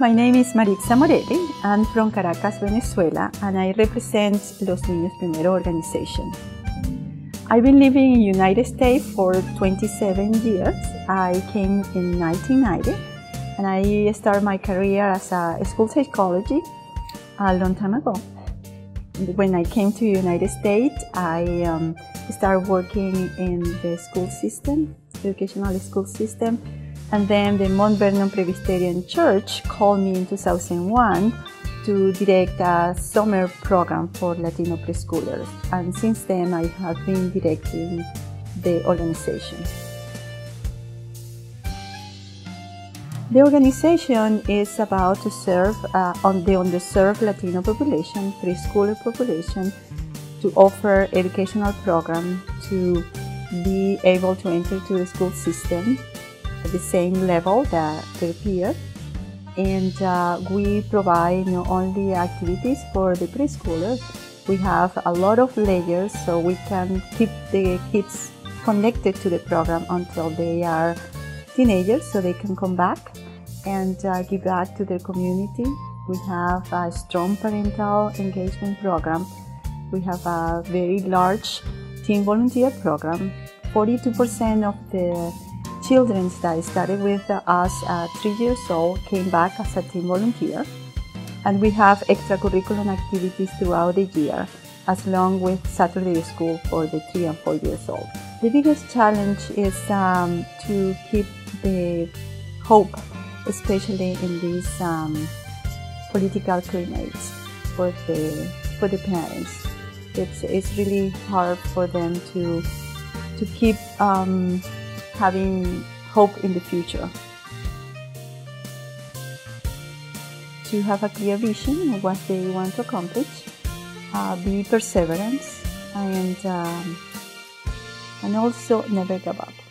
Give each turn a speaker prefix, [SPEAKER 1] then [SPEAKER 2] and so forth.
[SPEAKER 1] My name is Maritza Morelli. I'm from Caracas, Venezuela, and I represent Los Niños Primero organization. I've been living in United States for 27 years. I came in 1990, and I started my career as a school psychology a long time ago. When I came to United States, I um, started working in the school system, educational school system, and then the Mount Vernon Presbyterian Church called me in 2001 to direct a summer program for Latino preschoolers. And since then, I have been directing the organization. The organization is about to serve uh, on the underserved Latino population, preschooler population, to offer educational program to be able to enter to the school system the same level that their peers. And uh, we provide not only activities for the preschoolers, we have a lot of layers so we can keep the kids connected to the program until they are teenagers so they can come back and uh, give back to their community. We have a strong parental engagement program. We have a very large teen volunteer program. 42% of the children that started with us at three years old came back as a team volunteer. And we have extracurricular activities throughout the year, as long with Saturday school for the three and four years old. The biggest challenge is um, to keep the hope, especially in these um, political climates for the for the parents. It's it's really hard for them to to keep um, having hope in the future. To have a clear vision of what they want to accomplish, uh, be perseverance, and um, and also never give up.